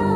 も